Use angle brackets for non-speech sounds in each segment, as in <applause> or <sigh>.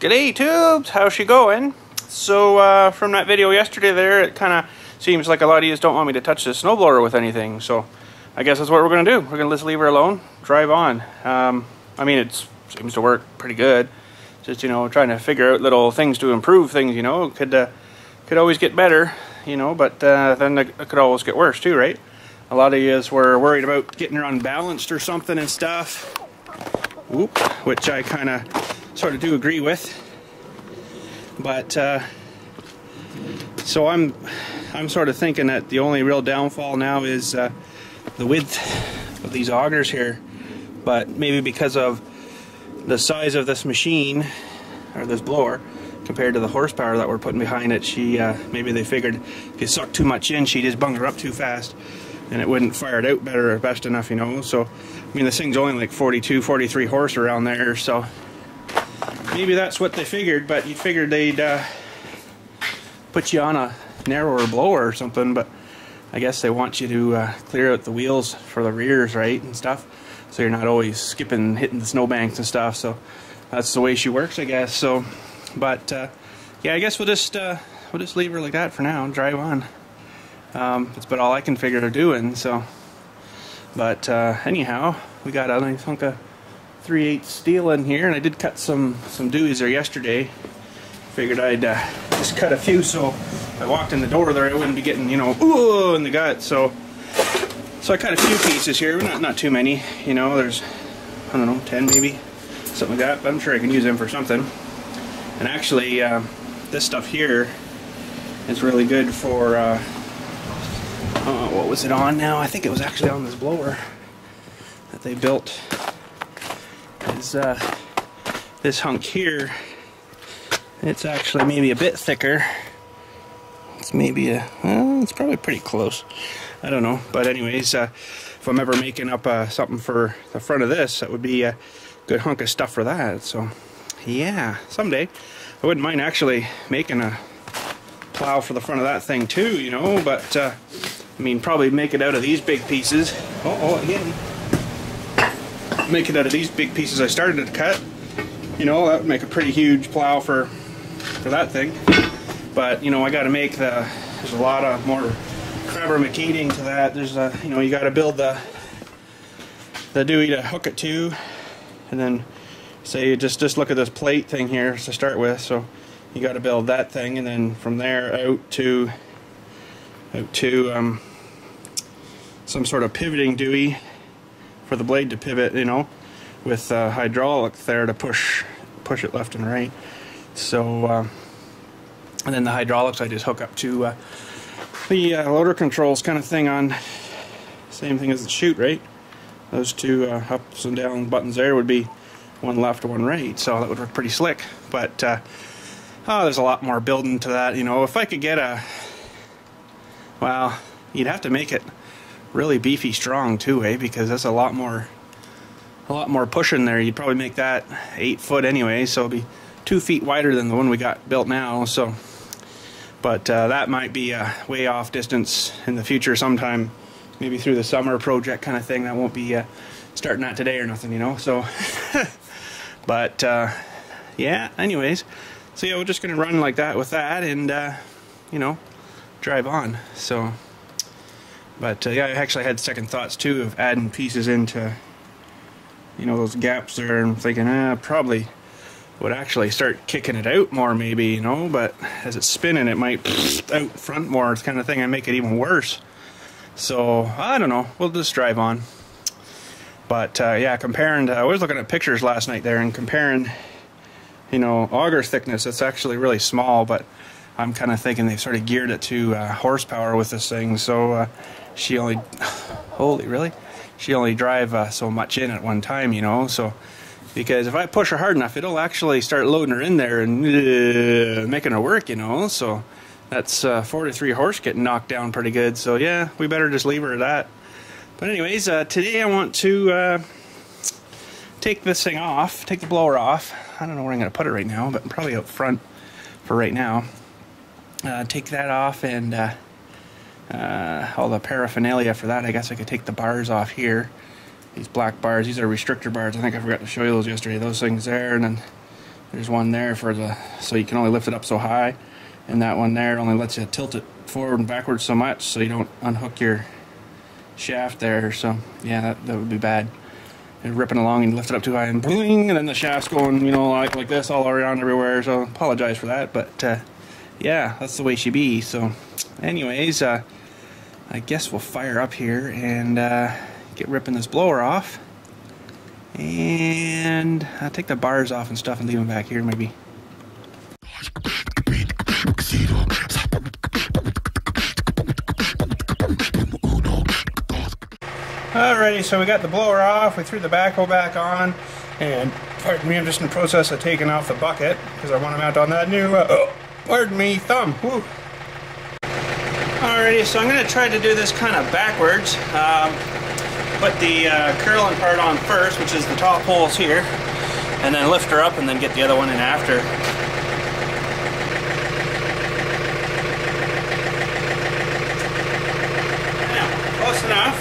G'day tubes, how's she going? So uh, from that video yesterday there, it kind of seems like a lot of you don't want me to touch the snowblower with anything. So I guess that's what we're going to do. We're going to just leave her alone, drive on. Um, I mean, it seems to work pretty good. Just, you know, trying to figure out little things to improve things, you know. Could uh, could always get better, you know, but uh, then it could always get worse too, right? A lot of you were worried about getting her unbalanced or something and stuff. Whoop, which I kind of sort of do agree with. But uh, so I'm I'm sort of thinking that the only real downfall now is uh, the width of these augers here. But maybe because of the size of this machine or this blower compared to the horsepower that we're putting behind it, she uh, maybe they figured if you suck too much in, she'd just bung her up too fast and it wouldn't fire it out better or best enough, you know. So I mean, this thing's only like 42, 43 horse around there, so maybe that's what they figured, but you figured they'd uh, put you on a narrower blower or something, but I guess they want you to uh, clear out the wheels for the rears, right, and stuff, so you're not always skipping, hitting the snowbanks and stuff, so that's the way she works, I guess, so, but, uh, yeah, I guess we'll just, uh, we'll just leave her like that for now and drive on. Um, that's about all I can figure to doing, so, but, uh, anyhow, we got a nice hunk of 3 8 steel in here, and I did cut some some dewies there yesterday. Figured I'd uh, just cut a few so I walked in the door there I wouldn't be getting, you know, ooh in the gut. So so I cut a few pieces here, not not too many. You know, there's I don't know, 10 maybe, something like that. But I'm sure I can use them for something. And actually, uh, this stuff here is really good for. Uh, uh, what was it on now? I think it was actually on this blower that they built is uh, this hunk here. It's actually maybe a bit thicker. It's maybe a, well, it's probably pretty close. I don't know. But anyways, uh, if I'm ever making up uh, something for the front of this, that would be a good hunk of stuff for that. So, yeah, someday. I wouldn't mind actually making a plow for the front of that thing too, you know, but uh, I mean, probably make it out of these big pieces. Oh, oh, again make it out of these big pieces I started to cut, you know, that would make a pretty huge plow for for that thing. But, you know, I got to make the, there's a lot of more fabricating to that. There's a, you know, you got to build the, the dewey to hook it to, and then say just, just look at this plate thing here to start with. So you got to build that thing, and then from there out to, out to um, some sort of pivoting dewey for the blade to pivot, you know, with uh, hydraulic there to push push it left and right. So, uh, and then the hydraulics I just hook up to uh, the uh, loader controls kind of thing on, same thing as the chute, right? Those two uh, ups and down buttons there would be one left, one right, so that would work pretty slick. But, uh, oh, there's a lot more building to that, you know. If I could get a, well, you'd have to make it really beefy strong too, eh? Because that's a lot more, a lot more pushing there. You'd probably make that eight foot anyway, so it'll be two feet wider than the one we got built now. So, but uh, that might be a way off distance in the future sometime, maybe through the summer project kind of thing. That won't be uh, starting that today or nothing, you know. So, <laughs> but uh, yeah. Anyways, so yeah, we're just gonna run like that with that, and uh, you know, drive on. So. But uh, yeah, I actually had second thoughts too of adding pieces into, you know, those gaps there and thinking, ah, probably would actually start kicking it out more maybe, you know, but as it's spinning it might out front more it's kind of thing and make it even worse. So, I don't know, we'll just drive on. But uh, yeah, comparing, to, I was looking at pictures last night there and comparing, you know, auger thickness, it's actually really small, but I'm kind of thinking they've sort of geared it to uh, horsepower with this thing. So uh, she only, holy, really? She only drive uh, so much in at one time, you know. So because if I push her hard enough, it'll actually start loading her in there and uh, making her work, you know. So that's uh, 43 horse getting knocked down pretty good. So yeah, we better just leave her at that. But anyways, uh, today I want to take this thing off, take the blower off. I don't know where I'm going to put it right now, but probably up front for right now uh, take that off and uh, all the paraphernalia for that. I guess I could take the bars off here. These black bars, these are restrictor bars. I think I forgot to show you those yesterday. Those things there, and then There's one there for the so you can only lift it up so high, and that one there only lets you tilt it forward and backwards so much so you don't unhook your shaft there. So yeah, that, that would be bad. And ripping along and lift it up too high and bling, and then the shaft's going, you know, like like this all around everywhere. So apologize for that, but uh, yeah, that's the way she be. So, anyways, uh, I guess we'll fire up here and uh, get ripping this blower off. And I'll take the bars off and stuff and leave them back here maybe. Alrighty, so we got the blower off, we threw the backhoe back on, and pardon me, I'm just in the process of taking off the bucket because I want to mount on that new, uh, oh, pardon me, thumb. Woo. Alrighty, so I'm going to try to do this kind of backwards. Um, put the uh, curling part on first, which is the top holes here, and then lift her up and then get the other one in after. Yeah, close enough.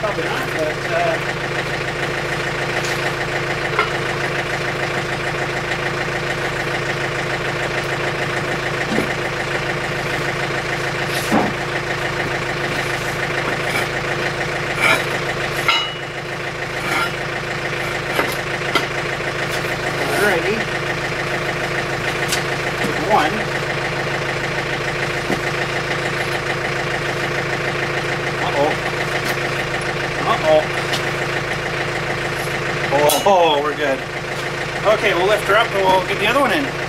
Probably not, but uh, Alrighty. One. Uh-oh. Uh-oh. Oh, oh, we're good. Okay, we'll lift her up and we'll get the other one in.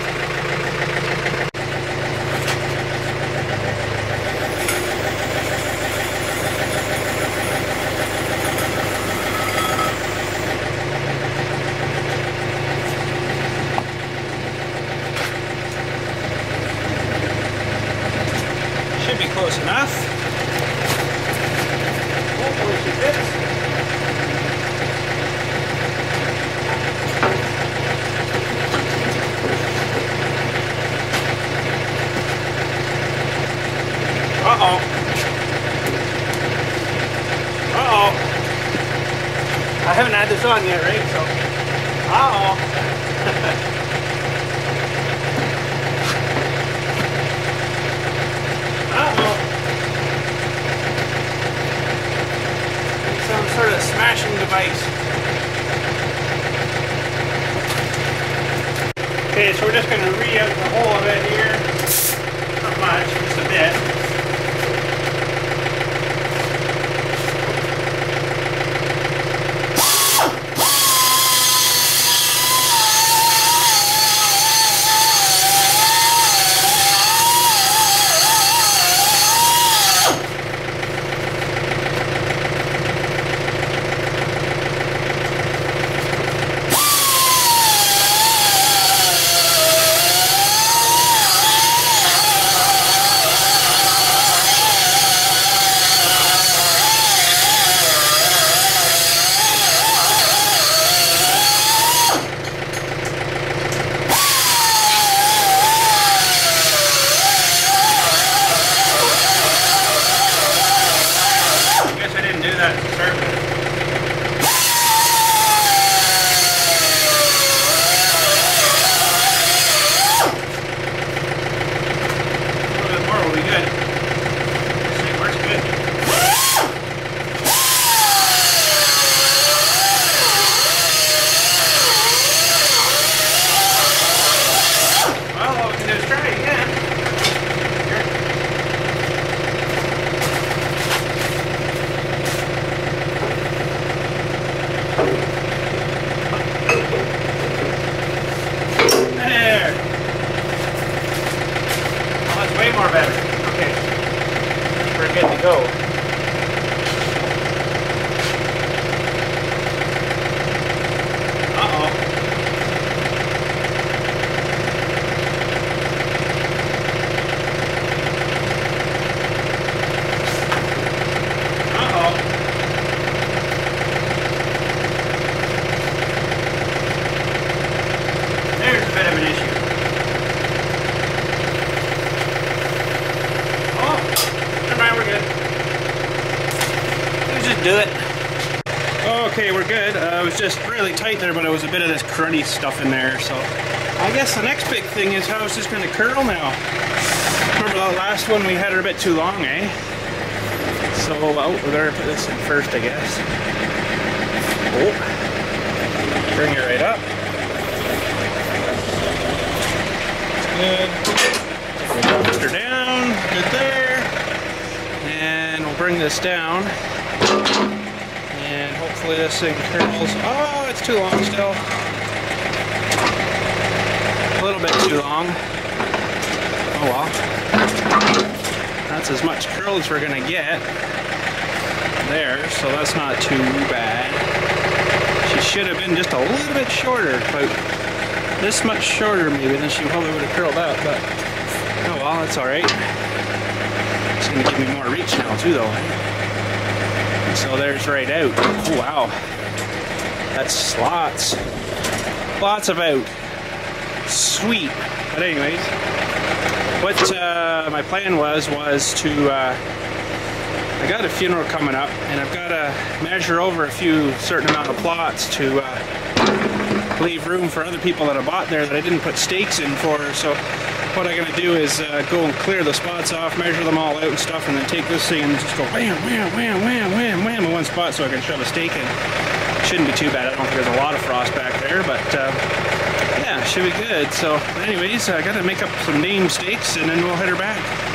Just really tight there, but it was a bit of this cruddy stuff in there. So I guess the next big thing is how it's just going to curl now. Remember the last one we had it a bit too long, eh? So, oh, we better put this in first, I guess. Oh, bring it right up. Good. Put her down, good there. And we'll bring this down. And this curls. Oh, it's too long still. A little bit too long. Oh well. That's as much curl as we're gonna get there, so that's not too bad. She should have been just a little bit shorter, but this much shorter maybe, then she probably would have curled up, but oh well, that's alright. It's gonna give me more reach now too though. So there's right out. Oh wow. That's lots. Lots of out. Sweet. But anyways, what uh, my plan was was to uh, I got a funeral coming up and I've got to measure over a few certain amount of plots to uh, leave room for other people that I bought there that I didn't put stakes in for so what I'm going to do is uh, go and clear the spots off measure them all out and stuff and then take this thing and just go wham wham wham wham wham wham in one spot so I can shove a stake in shouldn't be too bad I don't think there's a lot of frost back there but uh, yeah, should be good. So, anyways, I gotta make up some name stakes and then we'll head her back.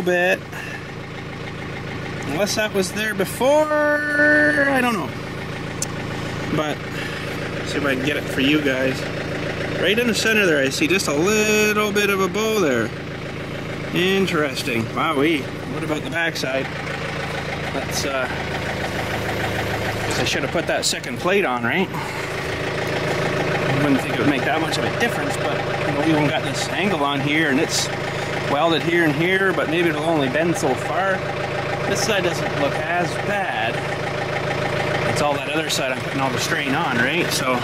Little bit. Unless that was there before, I don't know. But, see if I can get it for you guys. Right in the center there, I see just a little bit of a bow there. Interesting. Wowee. What about the backside? Let's, uh, guess I should have put that second plate on, right? I wouldn't think it would make that much of a difference, but you know, we even got this angle on here and it's welded here and here, but maybe it'll only bend so far. This side doesn't look as bad. It's all that other side I'm putting all the strain on, right? So,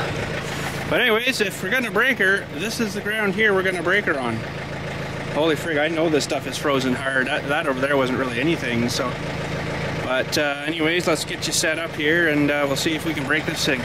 but anyways, if we're gonna break her, this is the ground here we're gonna break her on. Holy frig, I know this stuff is frozen hard. That, that over there wasn't really anything, so. But uh, anyways, let's get you set up here and uh, we'll see if we can break this thing.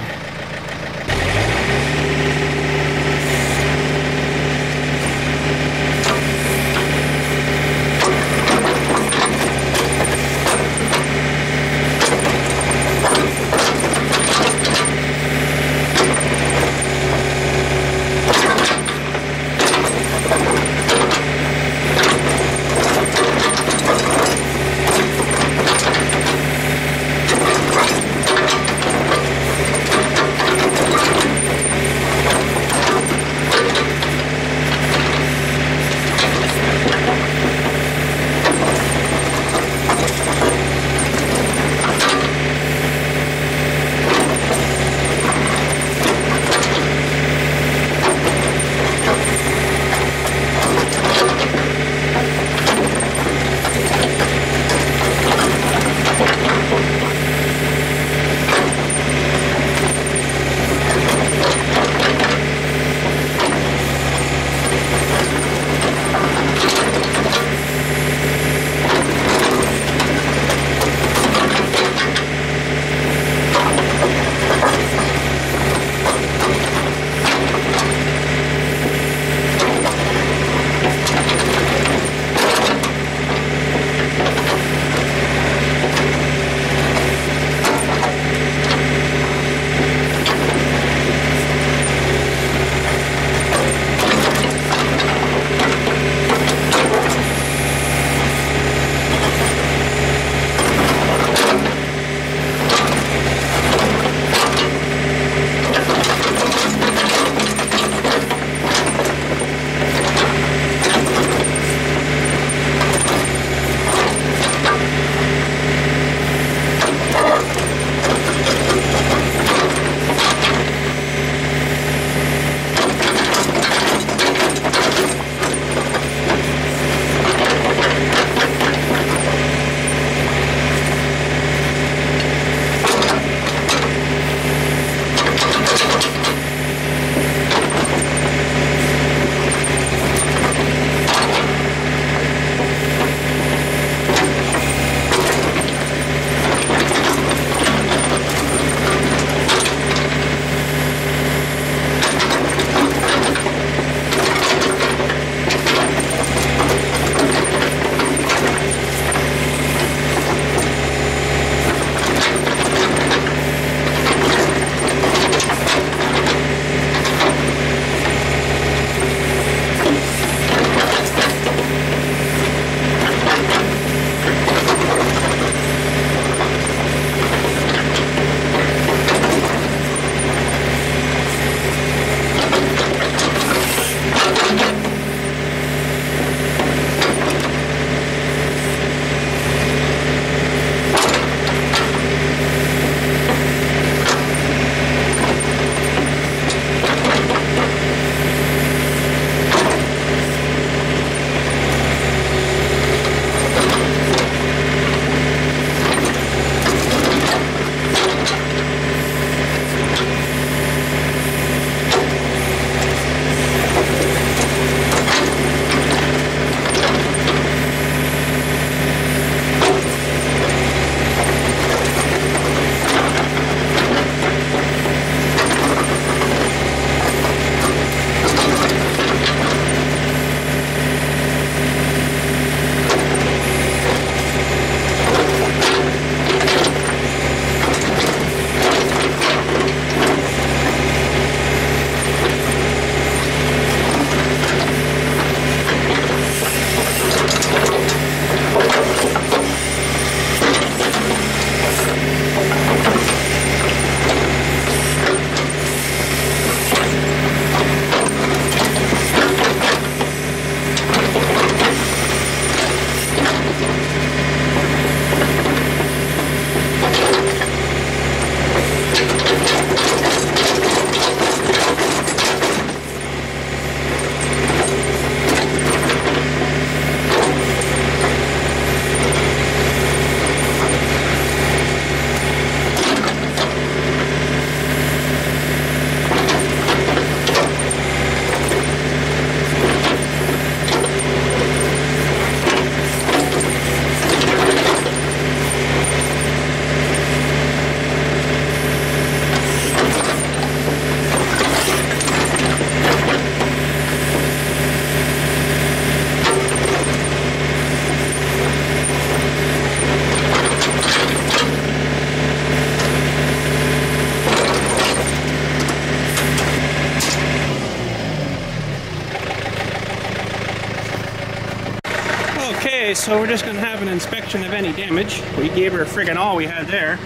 So we're just gonna have an inspection of any damage. We gave her friggin' all we had there.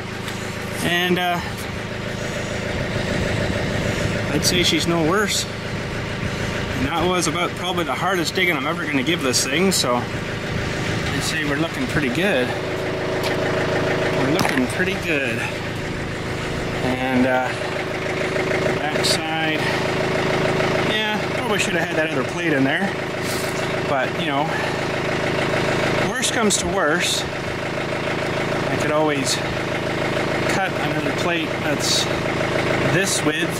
And uh, I'd say she's no worse. And that was about probably the hardest digging I'm ever gonna give this thing, so I'd say we're looking pretty good. We're looking pretty good. And uh, backside, yeah, probably should have had that other plate in there. But, you know, worst comes to worst, I could always cut another plate that's this width,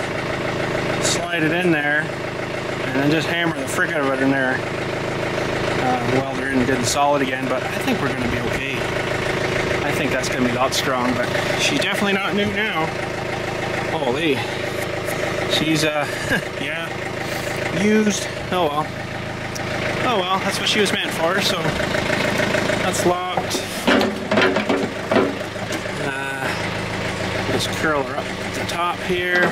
slide it in there, and then just hammer the frick out of it in there uh, while they're in good and solid again. But I think we're going to be okay. I think that's going to be a lot strong, but she's definitely not new now. Holy. She's, uh, <laughs> yeah, used. Oh well. Oh well, that's what she was meant for, so that's locked. Uh, just curl her up at the top here.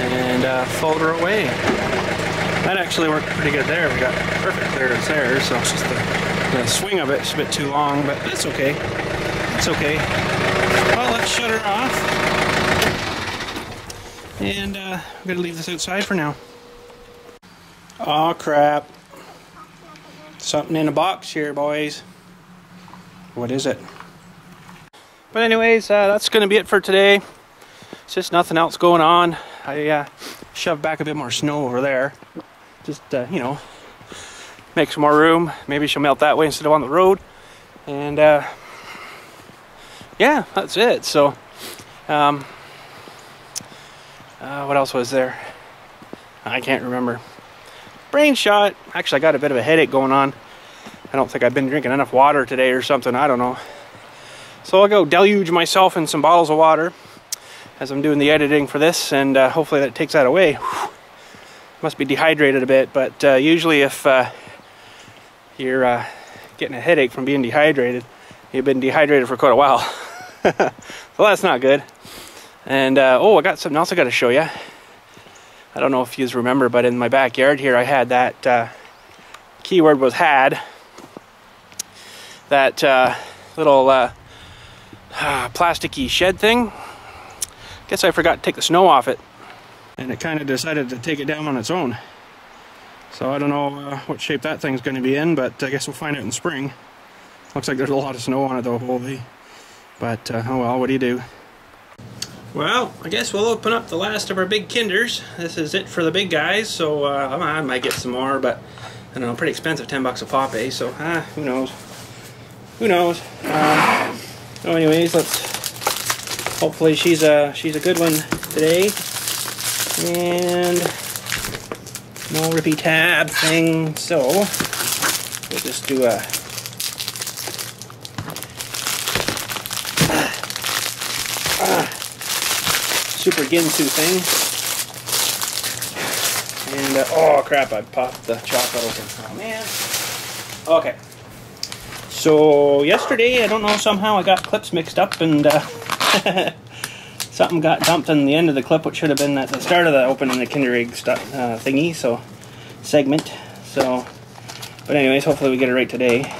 And uh, fold her away. That actually worked pretty good there. We got perfect clearance there, so it's just the, the swing of it. it's a bit too long, but that's okay. It's okay. Well, let's shut her off. And uh, I'm gonna leave this outside for now. Oh crap. Something in a box here, boys. What is it? But anyways, uh, that's gonna be it for today. It's just nothing else going on. I uh, shoved back a bit more snow over there. Just, uh, you know, make some more room. Maybe she'll melt that way instead of on the road. And uh, yeah, that's it. So, um, uh, what else was there? I can't remember. Brain shot. Actually, I got a bit of a headache going on. I don't think I've been drinking enough water today or something. I don't know. So I'll go deluge myself in some bottles of water as I'm doing the editing for this, and uh, hopefully that takes that away. Whew. <sighs> Must be dehydrated a bit, but uh, usually if uh, you're uh, getting a headache from being dehydrated, you've been dehydrated for quite a while. <laughs> so that's not good. And uh, oh, I got something else I got to show you. I don't know if you guys remember, but in my backyard here, I had that uh, keyword was had that uh, little uh, <sighs> plasticky shed thing. Guess I forgot to take the snow off it, and it kind of decided to take it down on its own. So I don't know uh, what shape that thing's going to be in, but I guess we'll find out in spring. Looks like there's a lot of snow on it though, holy. But uh, oh well, what do you do? Well, I guess we'll open up the last of our big kinders. This is it for the big guys, so uh, I might get some more, but I don't know, pretty expensive, 10 bucks a pop, eh? So, ah, who knows? Who knows? Um, so anyways, let's, hopefully she's a, she's a good one today. And no rippy tab thing, so we'll just do a Super Ginsu thing. And, uh, oh crap, I popped the chocolate open. Oh man. Okay. So, yesterday, I don't know, somehow I got clips mixed up and uh, <laughs> something got dumped in the end of the clip, which should have been at the start of the opening the Kinder Egg uh, thingy, so, segment. So, but anyways, hopefully we get it right today.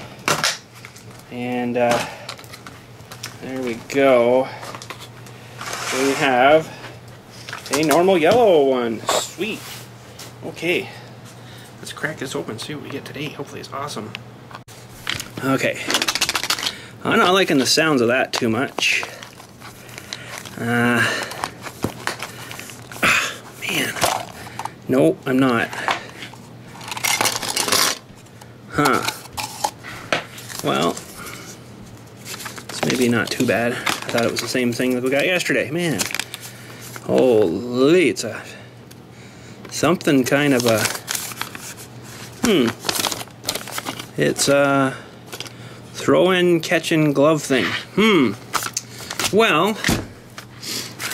And, uh, there we go. we have a normal yellow one. Sweet. Okay. Let's crack this open, see what we get today. Hopefully it's awesome. Okay. I'm not liking the sounds of that too much. Uh, ah, man. No, I'm not. Huh. Well, it's maybe not too bad. I thought it was the same thing that we got yesterday. Man. Holy, it's a something kind of a hmm. It's a throw-in, catch-in glove thing. Hmm. Well,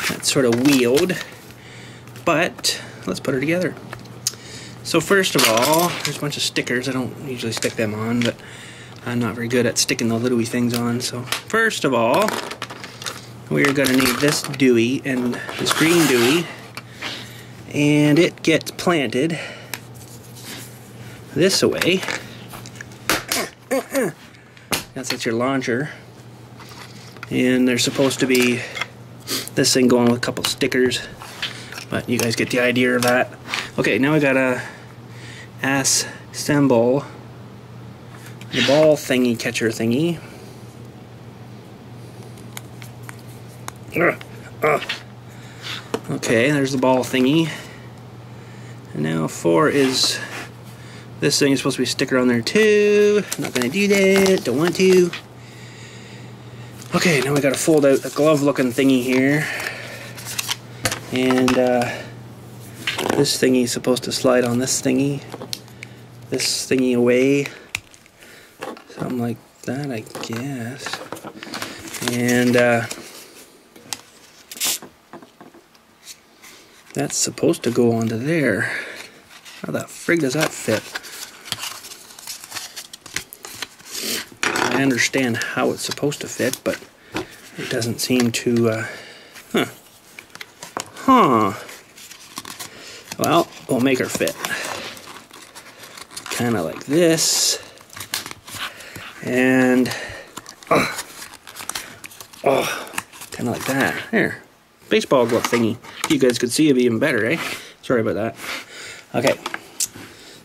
that's sort of wheeled, but let's put her together. So first of all, there's a bunch of stickers. I don't usually stick them on, but I'm not very good at sticking the little things on. So first of all, we're going to need this Dewey and this green Dewey and it gets planted this away. That's, that's your launcher. And there's supposed to be this thing going with a couple stickers. But you guys get the idea of that. Okay, now we got a ass symbol. The ball thingy catcher thingy. Okay, there's the ball thingy. And now four is this thing is supposed to be sticker on there too. Not gonna do that, don't want to. Okay, now we gotta fold out a glove looking thingy here. And uh, this thingy is supposed to slide on this thingy. This thingy away. Something like that, I guess. And uh, that's supposed to go onto there. How the frig does that fit? I understand how it's supposed to fit, but it doesn't seem to, uh, huh. Huh. Well, we'll make her fit. Kind of like this. And, oh, oh kind of like that. Here, baseball glove thingy. You guys could see it even better, eh? Sorry about that. Okay,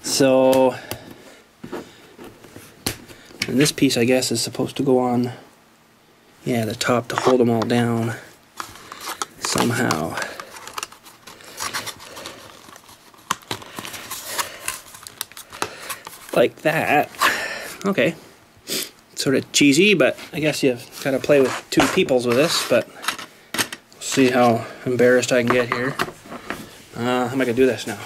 so and this piece, I guess, is supposed to go on, yeah, the top to hold them all down somehow. Like that. Okay. Sort of cheesy, but I guess you've gotta play with two peoples with this, but see how embarrassed I can get here. Uh, how am I gonna do this now?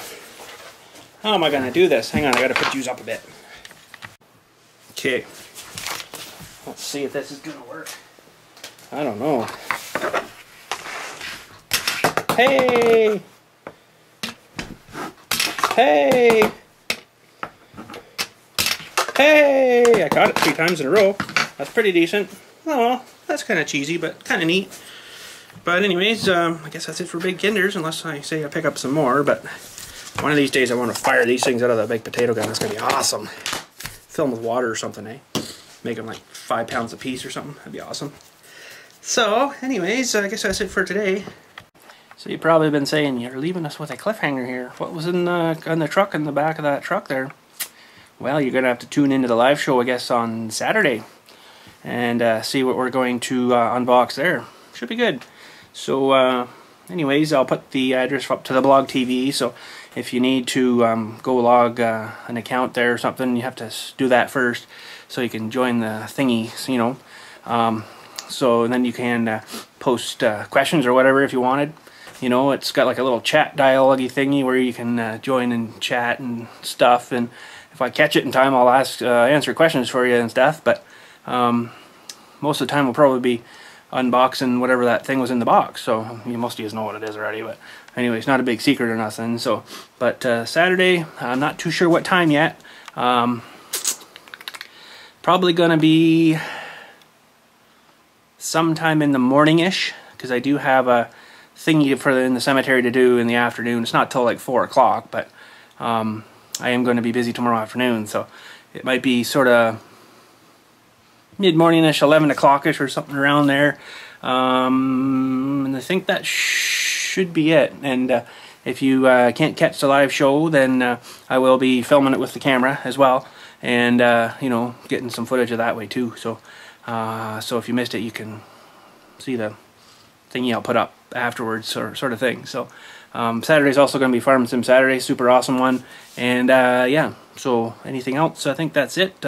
How am I gonna do this? Hang on, I gotta put these up a bit. Okay. Let's see if this is gonna work. I don't know. Hey! Hey! Hey! I caught it three times in a row. That's pretty decent. Oh, that's kind of cheesy, but kind of neat. But anyways, um, I guess that's it for Big Kinders, unless I say I pick up some more. But one of these days I want to fire these things out of the big potato gun. That's going to be awesome fill them with water or something, eh? Make them like five pounds a piece or something. That'd be awesome. So, anyways, I guess that's it for today. So you've probably been saying, you're leaving us with a cliffhanger here. What was in the, in the truck, in the back of that truck there? Well, you're going to have to tune into the live show, I guess, on Saturday. And uh, see what we're going to uh, unbox there. Should be good. So, uh, anyways, I'll put the address up to the blog TV. So if you need to um, go log uh, an account there or something, you have to do that first so you can join the thingy, you know. Um, so then you can uh, post uh, questions or whatever if you wanted. You know, it's got like a little chat dialogue thingy where you can uh, join and chat and stuff. And if I catch it in time, I'll ask uh, answer questions for you and stuff. But um, most of the time, will probably be unboxing whatever that thing was in the box. So you most of you know what it is already, but anyway, it's not a big secret or nothing. So, but uh, Saturday, I'm not too sure what time yet. Um, probably gonna be sometime in the morning-ish because I do have a thingy for the, in the cemetery to do in the afternoon. It's not till like four o'clock, but um, I am going to be busy tomorrow afternoon, so it might be sort of mid-morning-ish, 11 o'clock-ish or something around there. Um, and I think that should be it. And uh, if you uh, can't catch the live show, then uh, I will be filming it with the camera as well. And, uh, you know, getting some footage of that way too. So, uh, so if you missed it, you can see the thingy I'll put up afterwards or sort of thing. So um, Saturday's also going to be Farm Sim Saturday, super awesome one. And uh, yeah, so anything else, I think that's it.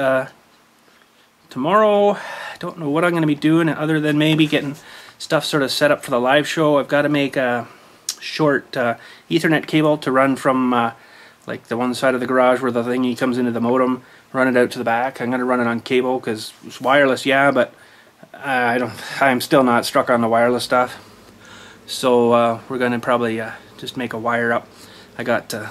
Tomorrow, I don't know what I'm going to be doing other than maybe getting stuff sort of set up for the live show. I've got to make a short uh, Ethernet cable to run from uh, like the one side of the garage where the thingy comes into the modem, run it out to the back. I'm going to run it on cable because it's wireless, yeah, but I don't. <laughs> I'm still not struck on the wireless stuff. So uh, we're going to probably uh, just make a wire up. I got uh,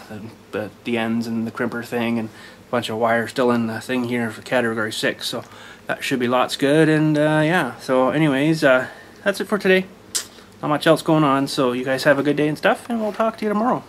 the, the ends and the crimper thing and a bunch of wire still in the thing here for category 6. So that should be lots good and uh, yeah so anyways uh, that's it for today. Not much else going on so you guys have a good day and stuff and we'll talk to you tomorrow